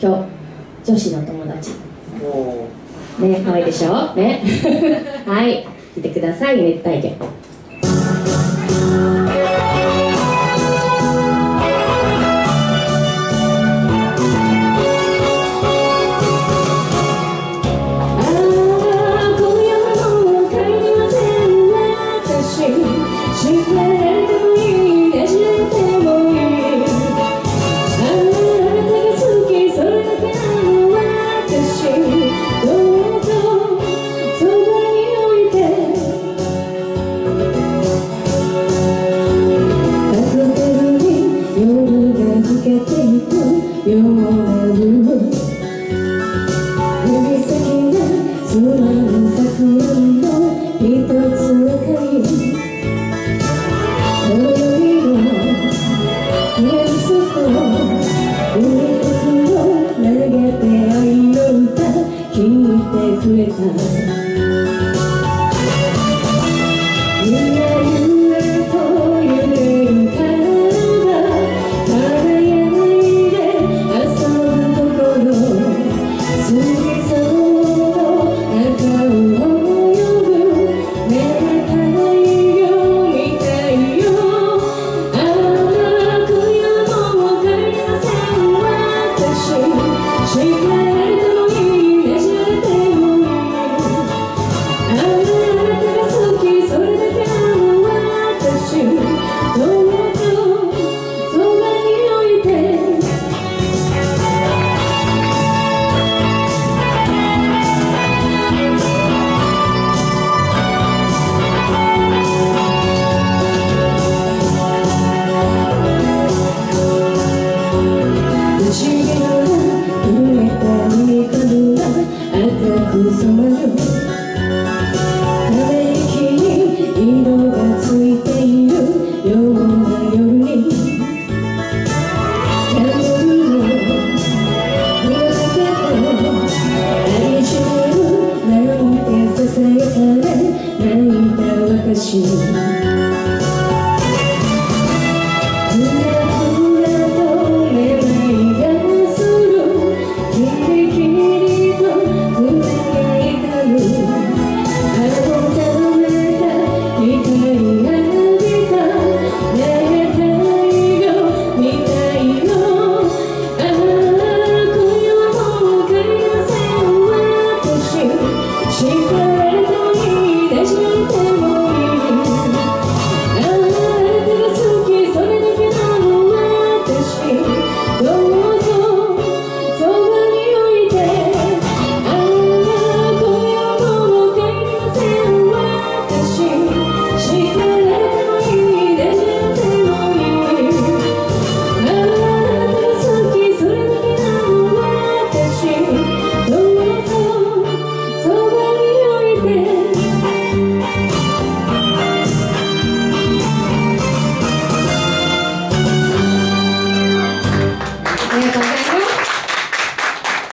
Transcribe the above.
今日女子の友達。ね可愛いでしょ？ね。はい。来てください。熱帯魚。Oh. 心。Oh.